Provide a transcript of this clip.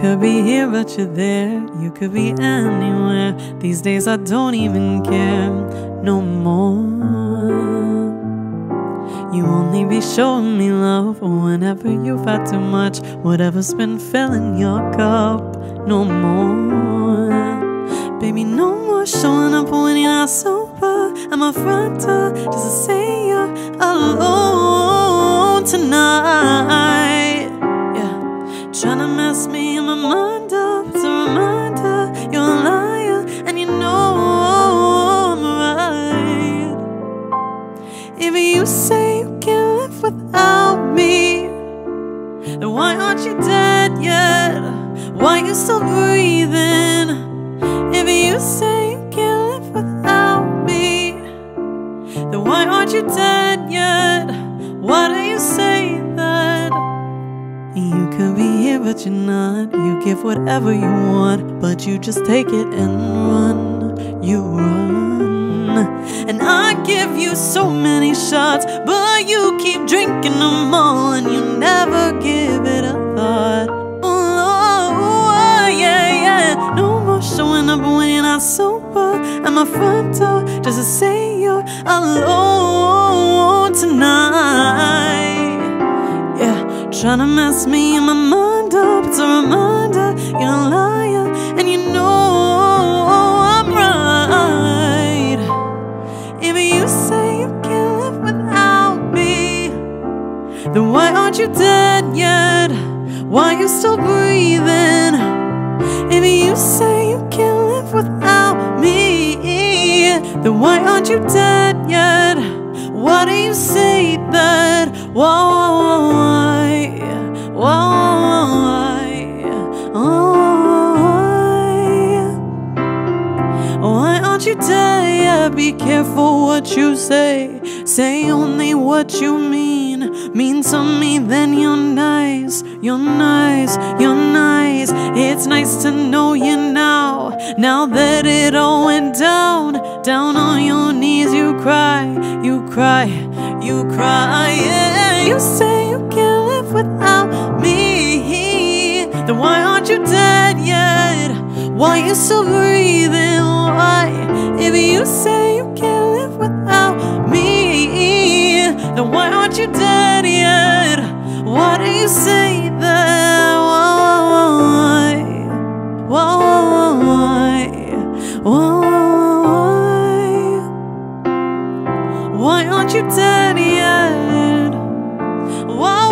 could be here, but you're there. You could be anywhere. These days I don't even care no more. You only be showing me love whenever you've had too much. Whatever's been filling your cup, no more. Baby, no more showing up when you're not sober. At my front door, just to say you're alone tonight. Trying to mess me in my mind up. It's a reminder you're a liar, and you know I'm right. If you say you can't live without me, then why aren't you dead yet? Why are you still breathing? But you're not. You give whatever you want, but you just take it and run. You run. And I give you so many shots, but you keep drinking them all and you never give it a thought. Oh, oh, yeah, yeah. No more showing up when you're not sober at my front door just to say you're alone tonight. Trying to mess me in my mind up. It's a reminder you're a liar, and you know I'm right. If you say you can't live without me, then why aren't you dead yet? Why are you still breathing? If you say you can't live without me, then why aren't you dead yet? Why do you say that? Why? Be careful what you say. Say only what you mean. Mean to me, then you're nice. You're nice. You're nice. It's nice to know you now. Now that it all went down, down on your knees, you cry. You cry. You cry. Yeah. You say Why you still breathing? Why? If you say you can't live without me, then why aren't you dead yet? Why do you say that? Why? Why? Why? Why aren't you dead yet? Why? Why? Why?